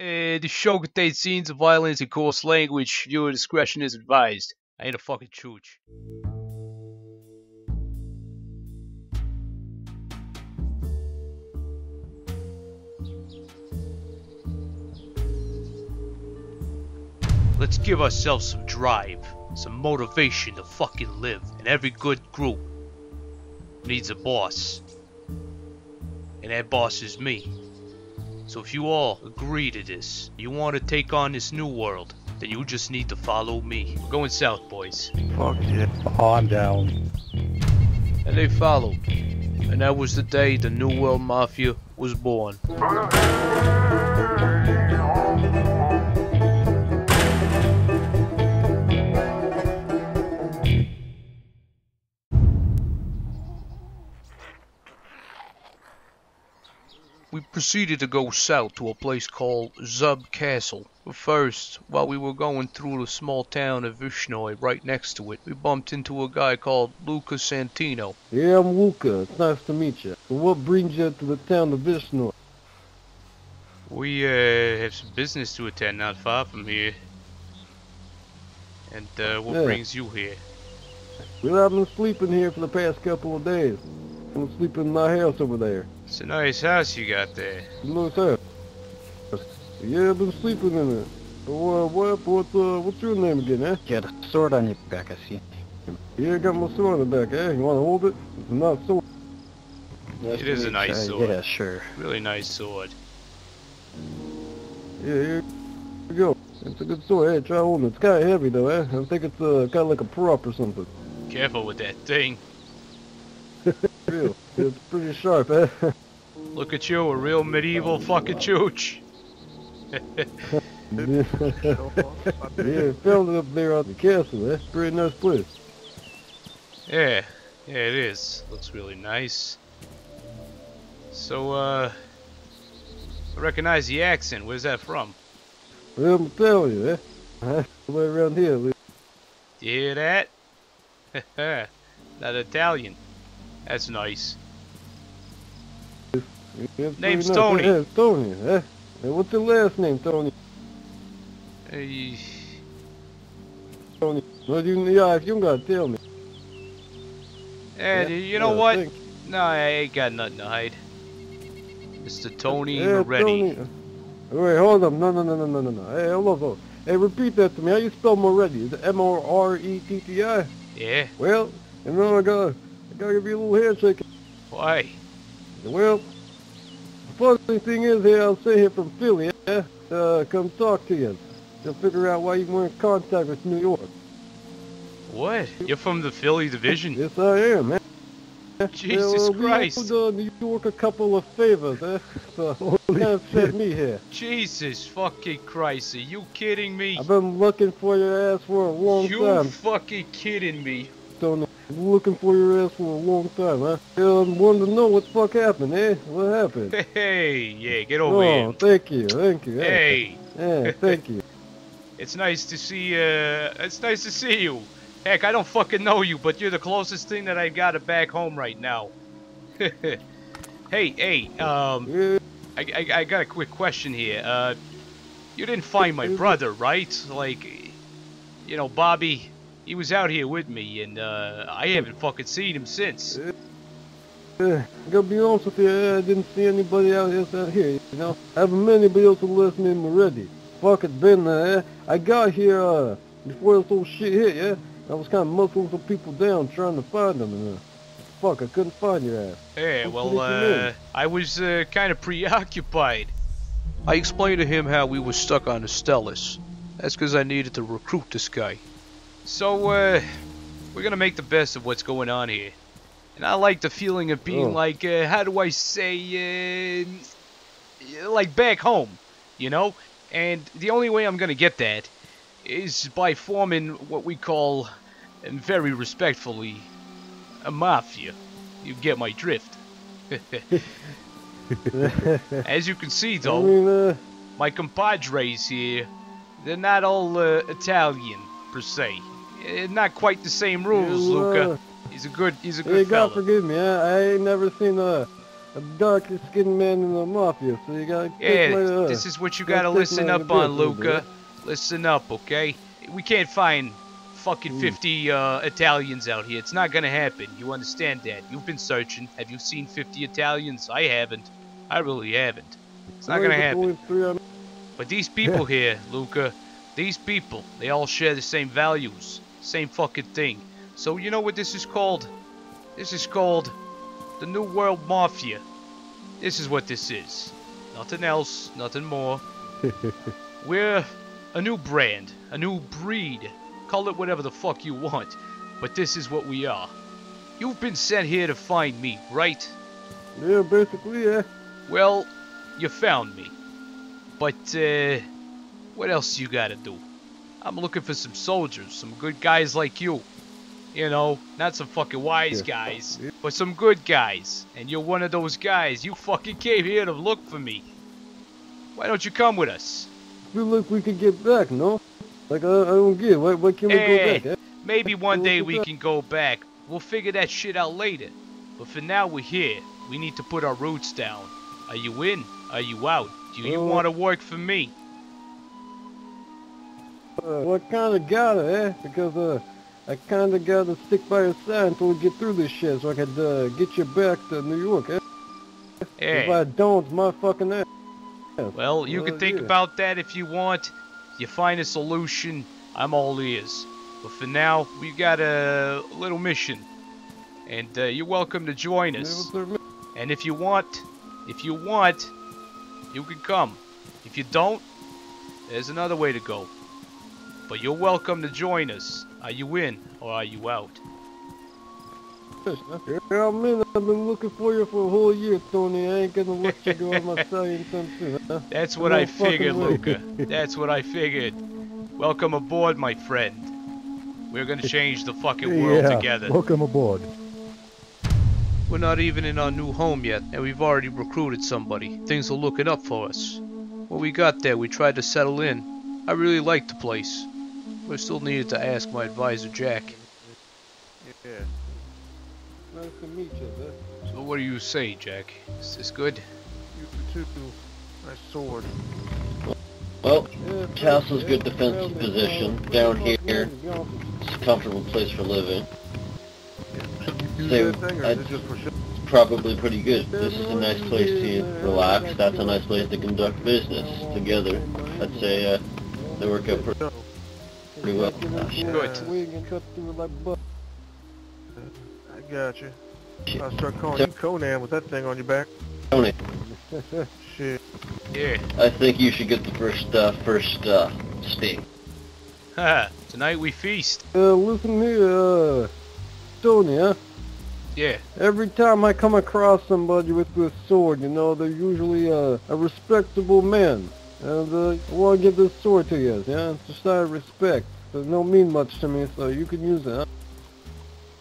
Uh, the show contains scenes of violence and coarse language. Viewer discretion is advised. I ain't a fucking chooch. Let's give ourselves some drive, some motivation to fucking live. And every good group needs a boss. And that boss is me. So if you all agree to this, you want to take on this new world, then you just need to follow me. We're going south, boys. Fuck yeah. Oh, I'm down. And they followed. And that was the day the New World Mafia was born. Oh, proceeded to go south to a place called Zub Castle. But first, while we were going through the small town of Vishnoi right next to it, we bumped into a guy called Luca Santino. Yeah, I'm Luca. It's nice to meet you. So what brings you to the town of Vishnu? We uh, have some business to attend not far from here. And uh, what Yeah. brings you here? Well, I've been sleeping here for the past couple of days. I'm sleeping in my house over there. It's a nice house you got there. Look there. Yeah, I've been sleeping in it. So, uh, what, what, uh, what's your name again, eh? You had a sword on your back, I see. Yeah, I got my sword in the back, eh? You wanna hold it? It's not sword. It is a nice Uh, sword. Yeah, sure. Really nice sword. Yeah, here we go. It's a good sword. Hey, try holding it. It's kinda heavy though, eh? I think it's, uh, kinda like a prop or something. Careful with that thing. Real. it's pretty sharp, eh? Look at you, a real medieval fucking chooch. yeah, found it up there on the castle, eh? Pretty nice place. Yeah, yeah, it is. Looks really nice. So, uh, I recognize the accent. Where's that from? Well, I'm telling you, eh? Huh? Way around here, You hear that? Not Italian. That's nice. It's Name's nice. Tony. Yeah, Tony, eh? Hey, what's your last name, Tony? Hey, Tony. Well, you, yeah, if you gotta tell me. Yeah, you know yeah, what? thank- No, I ain't got nothing to hide. Mr. Tony Yeah, Moretti. Tony. Wait, hold up. No, no, no, no, no, no, no. Hey, hold up, hold. Hey, repeat that to me. How you spell Moretti? Is it M-O-R-E-T-T-I? Yeah? Well, you know, I gotta, I gotta give you a little handshake. Why? Well, the funny thing is here, I'll say here from Philly, yeah? Uh, come talk to you. To figure out why you weren't in contact with New York. What? You're from the Philly division? Yes, I am, man. Jesus uh, we Christ. owed, uh, New York a couple of favors, eh? So, kind of sent me here. Jesus fucking Christ, are you kidding me? I've been looking for your ass for a long You time, You fucking kidding me? Tony. Been looking for your ass for a long time, huh? Yeah, I wanted to know what the fuck happened, eh? What happened? Hey, yeah, get over oh, here. thank you, thank you. Hey, Yeah, thank you. it's nice to see, uh, it's nice to see you. Heck, I don't fucking know you, but you're the closest thing that I've got to back home right now. hey, hey, um, Yeah, I, I, I got a quick question here. Uh, you didn't find my brother, right? Like, you know, Bobby, he was out here with me, and, uh, I haven't fucking seen him since. Yeah, I gotta be honest with you, I didn't see anybody out else out here, you know? I haven't met anybody else who left me already. Fuck it, been there, eh? I got here, uh, before this whole shit hit, yeah? I was kinda muscling some people down trying to find them, and, uh, fuck, I couldn't find your ass. Yeah, What well, uh. I was uh, kind of preoccupied. I explained to him how we were stuck on Stellis. That's because I needed to recruit this guy. So, uh, we're gonna make the best of what's going on here. And I like the feeling of being Oh. like, uh, how do I say, uh, like back home, you know? And the only way I'm gonna get that is by forming what we call, and very respectfully, a mafia. You get my drift. As you can see, though, uh, my compadres here, they're not all uh, Italian per se. Eh, Not quite the same rules, you, uh, Luca. He's a good, he's a good Hey, good God forgive me, I, I ain't never seen a, a darkest skinned man in the mafia, so you gotta Yeah, my, uh, this is what you gotta listen up on, Luca. Listen up, okay? We can't find fucking Mm. 50 uh, Italians out here. It's not gonna happen. You understand that? You've been searching. Have you seen 50 Italians? I haven't. I really haven't. It's not gonna happen. only three on- But these people here, Luca, these people, they all share the same values, same fucking thing. So you know what this is called? This is called the New World Mafia. This is what this is. Nothing else, nothing more. We're a new brand, a new breed. Call it whatever the fuck you want, but this is what we are. You've been sent here to find me, right? Yeah, basically, yeah. Well, you found me. But, uh, what else you gotta do? I'm looking for some soldiers, some good guys like you. You know, not some fucking wise guys, but some good guys. And you're one of those guys. You fucking came here to look for me. Why don't you come with us? feel like we could get back, no? Like, I, I don't get it. Why, why can't we Hey. go back, eh? Maybe one day we can go back. We'll figure that shit out later. But for now, we're here. We need to put our roots down. Are you in? Are you out? Do you Well- want to work for me? Uh, well, I kinda gotta, eh? Because, uh, I kinda gotta stick by your side until we get through this shit so I could, uh, get you back to New York, eh? If I don't, my fucking ass. Well, you can Uh, think yeah. about that if you want. You find a solution, I'm all ears. But for now, we've got a little mission. And uh, you're welcome to join us. what's their mi- And if you want, if you want, you can come. If you don't, there's another way to go. But you're welcome to join us. Are you in or are you out? Yeah, man, I've been looking for you for a whole year, Tony. I ain't gonna let you go on my side anytime soon, huh? That's what No I figured. Luca. That's what I figured. Welcome aboard, my friend. We're gonna change the fucking world yeah, together. welcome aboard. We're not even in our new home yet, and we've already recruited somebody. Things are looking up for us. When we got there, we tried to settle in. I really liked the place. We still needed to ask my advisor, Jack. Yeah. Nice to meet you, sir. So what do you say, Jack? Is this good? You too. Nice sword. Well, Castle's good defensive position. uh, Down here, it's a comfortable place for living. So, that thing, or I- is it just for show? It's probably pretty good. This is a nice place to relax. That's a nice place to conduct business together. I'd say uh, they work out pretty, pretty well. Good. Wing and cut through like butter. I got you. Shit. I'll start calling you Conan with that thing on your back. Tony, Shit. Yeah. I think you should get the first uh, first uh, steak. Haha. Tonight we feast. Uh, listen here, uh, Tony, huh? Yeah. Every time I come across somebody with this sword, you know, they're usually uh, a respectable man. And uh, I want to give this sword to you, yeah? It's just out of respect. It don't mean much to me, so you can use it, huh?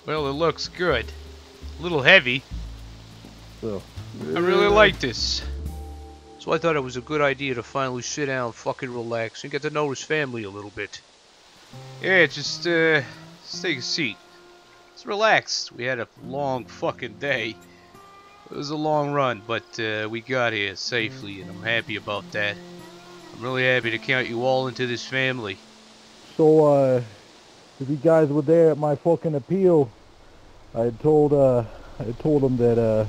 Well, it looks good. A little heavy. So. I really like this. So I thought it was a good idea to finally sit down, fucking relax, and get to know his family a little bit. Yeah, just, uh, just take a seat. Let's relax. We had a long fucking day. It was a long run, but uh, we got here safely, and I'm happy about that. I'm really happy to count you all into this family. So, uh, if you guys were there at my fucking appeal, I told, uh, I told them that, uh,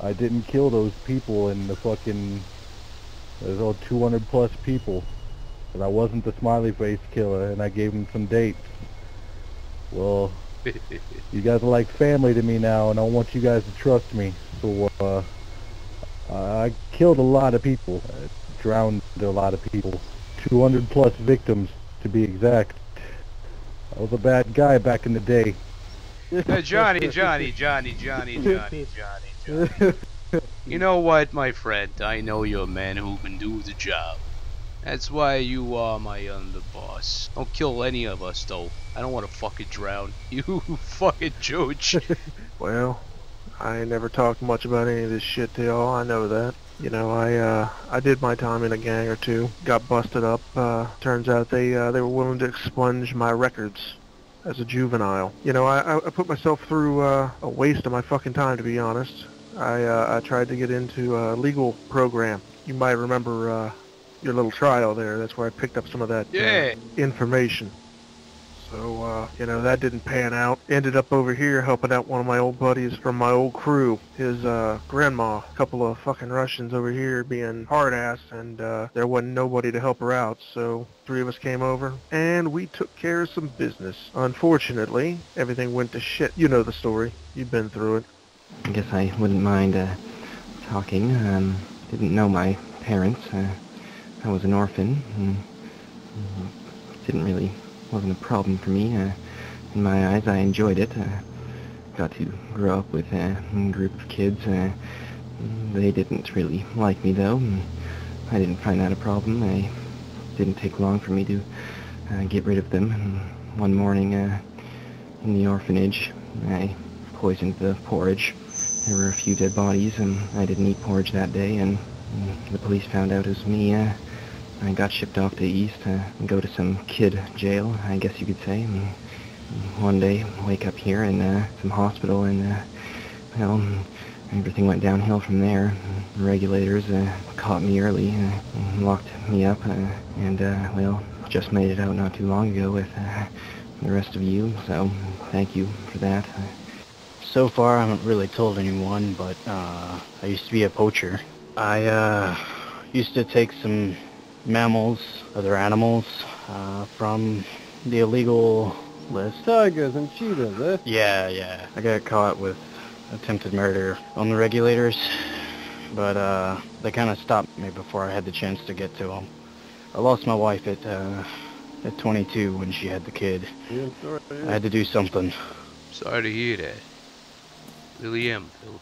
I didn't kill those people in the fucking, there's all 200 plus people. And I wasn't the smiley face killer, and I gave them some dates. Well, you guys are like family to me now, and I want you guys to trust me. So, uh, I killed a lot of people. I drowned a lot of people. 200 plus victims, to be exact. I was a bad guy back in the day. Johnny, Johnny, Johnny, Johnny, Johnny, Johnny, Johnny. You know what, my friend? I know you're a man who can do the job. That's why you are my underboss. Don't kill any of us, though. I don't want to fucking drown. You fucking judge. Well, I never talked much about any of this shit to y'all. I know that. You know, I uh, I did my time in a gang or two. Got busted up. Uh, turns out they uh, they were willing to expunge my records as a juvenile. You know, I I put myself through uh, a waste of my fucking time to be honest. I uh, I tried to get into a legal program. You might remember uh, your little trial there. That's where I picked up some of that uh, Yeah. information. So, uh, you know, that didn't pan out. Ended up over here helping out one of my old buddies from my old crew. His, uh, grandma. A couple of fucking Russians over here being hard ass and, uh, there wasn't nobody to help her out. So, three of us came over and we took care of some business. Unfortunately, everything went to shit. You know the story. You've been through it. I guess I wouldn't mind uh, talking. Um, didn't know my parents. Uh, I was an orphan. And, mm, didn't really wasn't a problem for me. Uh, in my eyes, I enjoyed it. Uh, got to grow up with a group of kids. Uh, they didn't really like me though. I didn't find that a problem. I didn't take long for me to uh, get rid of them. One morning uh, in the orphanage, I poisoned the porridge. There were a few dead bodies, and I didn't eat porridge that day, and mm, the police found out it was me. Uh, I got shipped off to East to go to some kid jail, I guess you could say. And one day, wake up here in uh, some hospital, and, uh, well, everything went downhill from there. The regulators uh, caught me early, uh, locked me up, uh, and, uh, well, just made it out not too long ago with uh, the rest of you, so thank you for that. So far, I haven't really told anyone, but uh, I used to be a poacher. I uh, used to take some mammals, other animals, uh, from the illegal list. Tigers and cheetahs, eh? Yeah, yeah. I got caught with attempted murder on the regulators, but uh, they kind of stopped me before I had the chance to get to them. I lost my wife at uh, at 22 when she had the kid. Yeah, sorry. I had to do something. Sorry to hear that. Really am, Phil.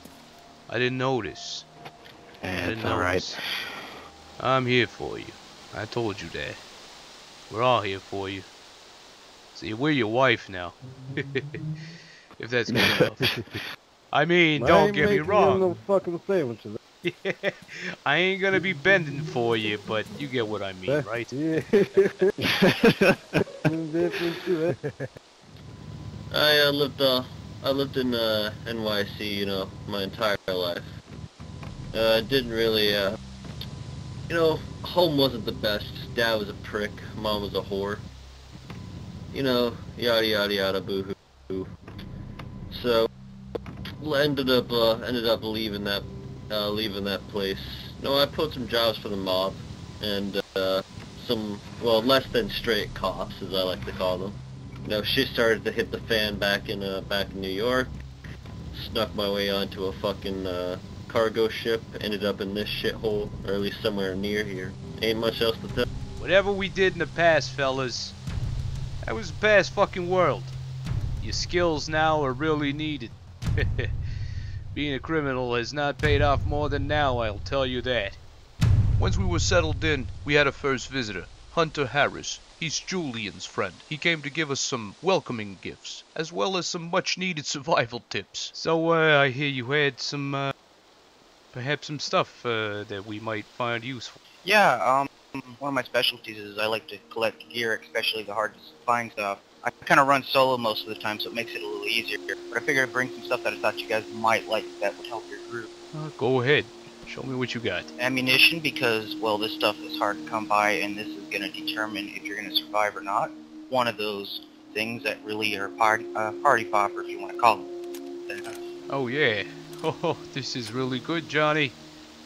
I didn't notice. I it's all right. I'm here for you. I told you that. We're all here for you. See, we're your wife now. if that's good enough. I mean, I don't get me making wrong. No fucking sandwiches. I ain't gonna be bending for you, but you get what I mean, right? Yeah. Different too? I uh, lived uh, I lived in uh, NYC, you know, my entire life. Uh, didn't really, uh, you know, home wasn't the best. Dad was a prick. Mom was a whore. You know, yada yada yada, boo hoo. So, ended up uh, ended up leaving that uh, leaving that place. No, I put some jobs for the mob, and uh, some well less than straight cops, as I like to call them. You know, started to hit the fan back in uh, back in New York. Snuck my way onto a fucking uh, cargo ship. Ended up in this shithole, or at least somewhere near here. Ain't much else to tell. Whatever we did in the past, fellas, that was the past fucking world. Your skills now are really needed. Being a criminal has not paid off more than now, I'll tell you that. Once we were settled in, we had a first visitor, Hunter Harris. He's Julian's friend. He came to give us some welcoming gifts, as well as some much needed survival tips. So, uh, I hear you had some, uh, perhaps some stuff, uh, that we might find useful. Yeah, um, one of my specialties is I like to collect gear, especially the hard to find stuff. I kind of run solo most of the time, so it makes it a little easier. But I figured I'd bring some stuff that I thought you guys might like that would help your group. Uh, go ahead. Show me what you got. Ammunition, because, well, this stuff is hard to come by, and this is going to determine if you're going to survive or not. One of those things that really are party, uh, party popper, if you want to call them. Oh, yeah. Oh, this is really good, Johnny.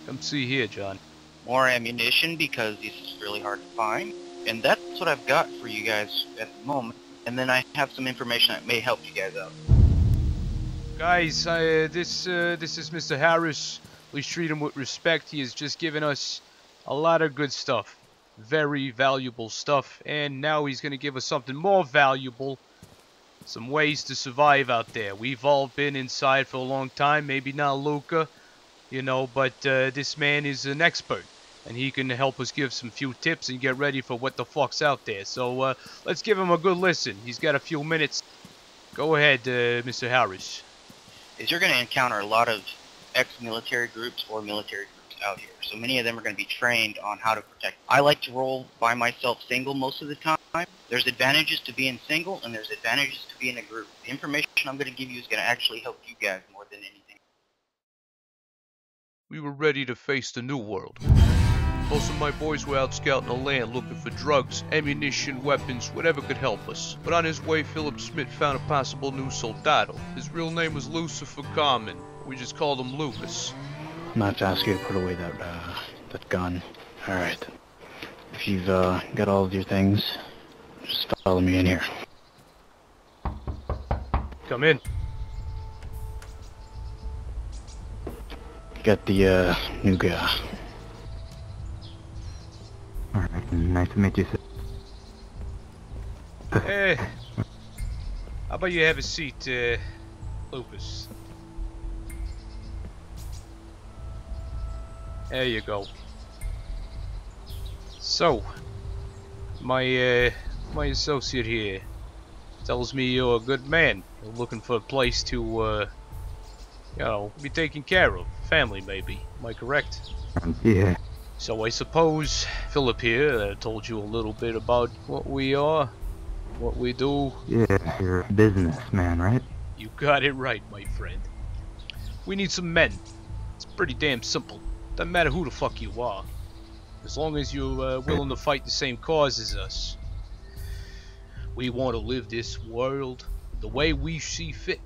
Come see here, John. more ammunition, because this is really hard to find. And that's what I've got for you guys at the moment. And then I have some information that may help you guys out. Guys, uh, this uh, this is Mr. Harris. Please treat him with respect. He has just given us a lot of good stuff. Very valuable stuff. And now he's going to give us something more valuable. Some ways to survive out there. We've all been inside for a long time. Maybe not Luca, you know, but uh, this man is an expert. And he can help us give some few tips and get ready for what the fuck's out there. So uh, let's give him a good listen. He's got a few minutes. Go ahead, uh, Mr. Harris. Is you're going to encounter a lot of ex-military groups or military groups out here. So many of them are going to be trained on how to protect. I like to roll by myself single most of the time. There's advantages to being single and there's advantages to being a group. The information I'm going to give you is going to actually help you guys more than anything. we were ready to face the new world. Most of my boys were out scouting the land looking for drugs, ammunition, weapons, whatever could help us. But on his way, Philip Smith found a possible new soldado. His real name was Lucifer Carmen. We just called him Lucas. I'm not to ask you to put away that, uh, that gun. Alright. If you've, uh, got all of your things, just follow me in here. Come in. Got the, uh, new guy. Alright, nice to meet you, sir. Eh. How about you have a seat, uh, Lupus? There you go. So, my uh, my associate here tells me you're a good man. You're looking for a place to, uh, you know, be taken care of. Family, maybe. Am I correct? Yeah. So I suppose Philip here uh, told you a little bit about what we are, what we do. Yeah, you're a businessman, right? You got it right, my friend. We need some men. It's pretty damn simple. Doesn't matter who the fuck you are. As long as you're uh, willing to fight the same cause as us. We want to live this world the way we see fit.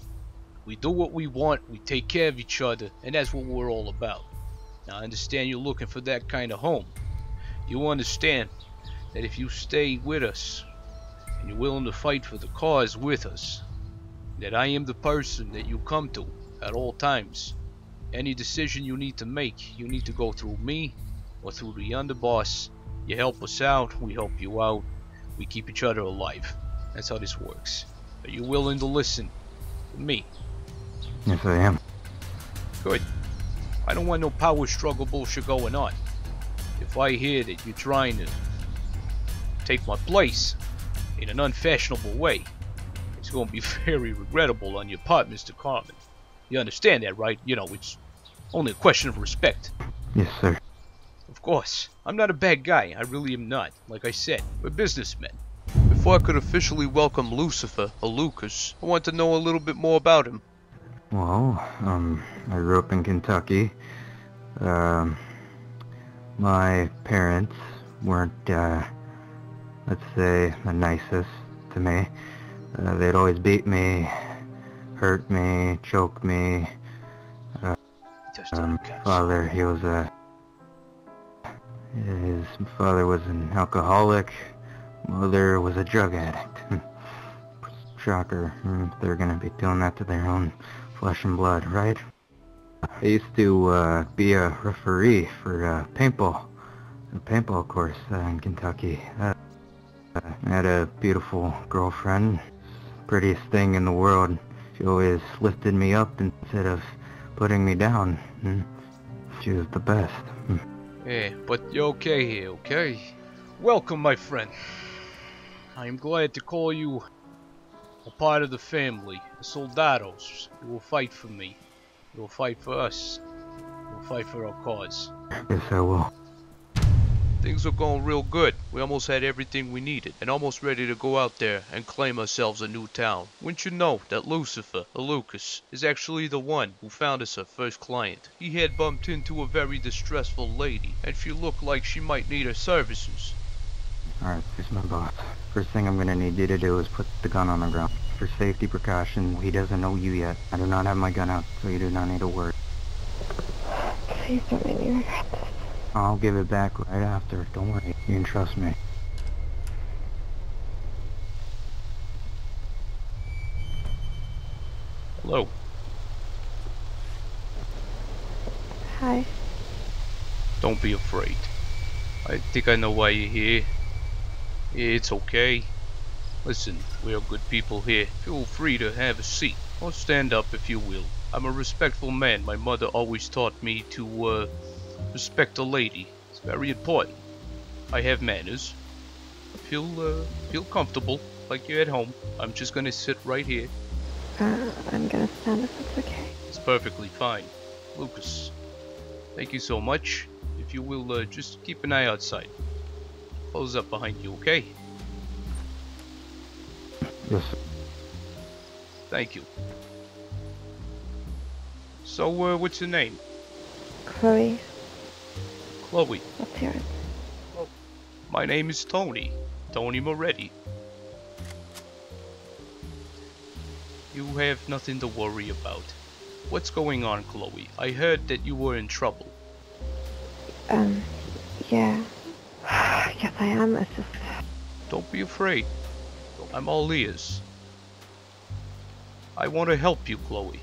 We do what we want, we take care of each other, and that's what we're all about. Now, I understand you're looking for that kind of home. You understand that if you stay with us, and you're willing to fight for the cause with us, that I am the person that you come to at all times. Any decision you need to make, you need to go through me or through the underboss. You help us out, we help you out, we keep each other alive. That's how this works. Are you willing to listen to me? Yes, I am. Good. I don't want no power struggle bullshit going on. If I hear that you're trying to take my place in an unfashionable way, it's going to be very regrettable on your part, Mr. Carmen. You understand that, right? You know, it's only a question of respect. Yes, sir. Of course. I'm not a bad guy. I really am not. Like I said, we're businessmen. Before I could officially welcome Lucifer, or Lucas, I want to know a little bit more about him. Well, um, I grew up in Kentucky. Um, my parents weren't, uh, let's say, the nicest to me. Uh, they'd always beat me, hurt me, choke me. Just Um, father, he was a... His father was an alcoholic. Mother was a drug addict. Shocker. Hmm, They're gonna be doing that to their own flesh and blood, right? I used to uh, be a referee for uh, paintball, a paintball course uh, in Kentucky. Uh, I had a beautiful girlfriend, prettiest thing in the world. She always lifted me up instead of putting me down. Hmm. She was the best. Hmm. Yeah, but you're okay here, okay? Welcome, my friend. I am glad to call you a part of the family, the soldados. You will fight for me. You will fight for us. You will fight for our cause. Yes, I will. Things are going real good. We almost had everything we needed, and almost ready to go out there and claim ourselves a new town. Wouldn't you know that Lucifer, or Lucas, is actually the one who found us our first client? He had bumped into a very distressful lady, and she looked like she might need her services. Alright, here's my boss. First thing I'm gonna need you to do is put the gun on the ground. For safety precaution, he doesn't know you yet. I do not have my gun out, so you do not need to worry. Please don't make me regret this. I'll give it back right after. Don't worry. You can trust me. Hello. Hi. Don't be afraid. I think I know why you're here. It's okay. Listen, we are good people here. Feel free to have a seat, or stand up if you will. I'm a respectful man. My mother always taught me to, uh, respect a lady. It's very important. I have manners. Feel, uh, feel comfortable, like you're at home. I'm just gonna sit right here. Uh, I'm gonna stand if it's okay. It's perfectly fine. Lucas, thank you so much. If you will, uh, just keep an eye outside. Close up behind you, okay? Yes. Thank you. So, uh, what's your name? Chloe. Chloe, What's yours? my name is Tony. Tony Moretti. You have nothing to worry about. What's going on, Chloe? I heard that you were in trouble. Um, yeah. Yes, I am. It's just, Don't be afraid. I'm all ears. I want to help you, Chloe.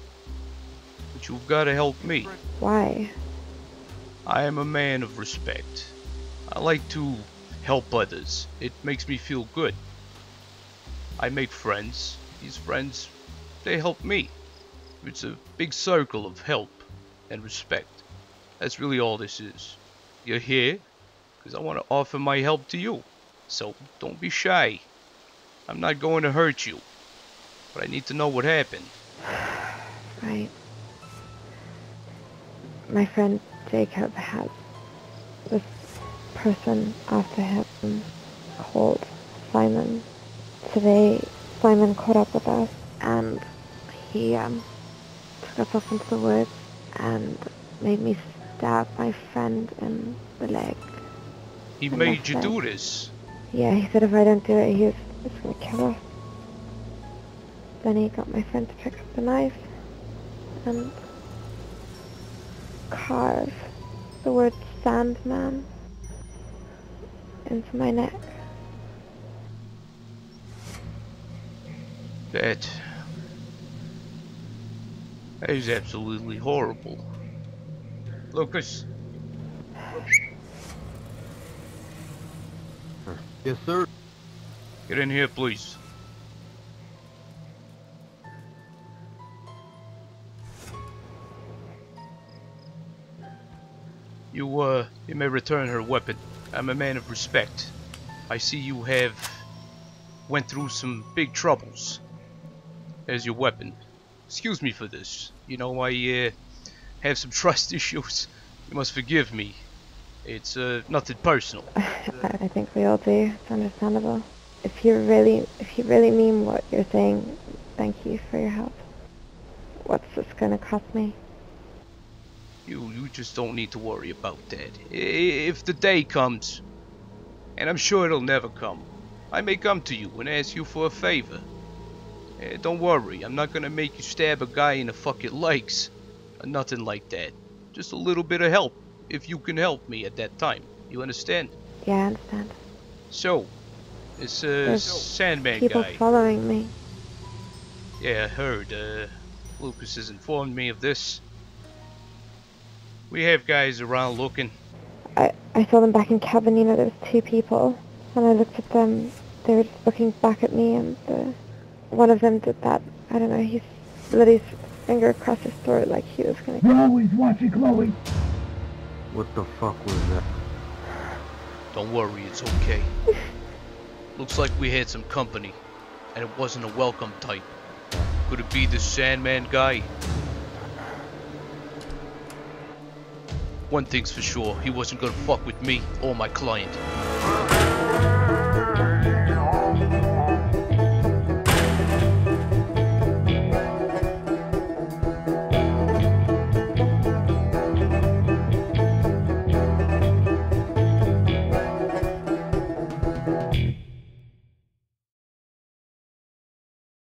But you've got to help me. why? I am a man of respect. I like to help others. It makes me feel good. I make friends. These friends, they help me. It's a big circle of help and respect. That's really all this is. You're here because I want to offer my help to you. So don't be shy. I'm not going to hurt you. But I need to know what happened. Right. My friend Jacob has this person after him called Simon. Today, Simon caught up with us and he um, took us off into the woods and made me stab my friend in the leg. He made you do this. Yeah, he said if I don't do it, he was just gonna kill us. Then he got my friend to pick up the knife and carve the word Sandman into my neck. That... That is absolutely horrible. Lucas, Yes, sir. get in here, please. You, uh, you may return her weapon. I'm a man of respect. I see you have went through some big troubles. There's your weapon. Excuse me for this. You know, I, uh, have some trust issues. You must forgive me. It's, uh, nothing personal. I think we all do. It's understandable. If you really, if you really mean what you're saying, thank you for your help. What's this gonna cost me? You you just don't need to worry about that. If the day comes, and I'm sure it'll never come, I may come to you and ask you for a favor. Eh, don't worry, I'm not gonna make you stab a guy in the fucking legs. Nothing like that. Just a little bit of help, if you can help me at that time. You understand? Yeah, I understand. So, this uh, There's Sandman People guy. following me. Yeah, I heard. Uh, Lucas has informed me of this. We have guys around looking. I, I saw them back in cabin, you know, there was two people. And I looked at them, they were just looking back at me and the, one of them did that, I don't know, he let his finger across his throat like he was gonna We're always watching Chloe. What the fuck was that? Don't worry, it's okay. Looks like we had some company, and it wasn't a welcome type. Could it be the Sandman guy? One thing's for sure, he wasn't gonna fuck with me or my client.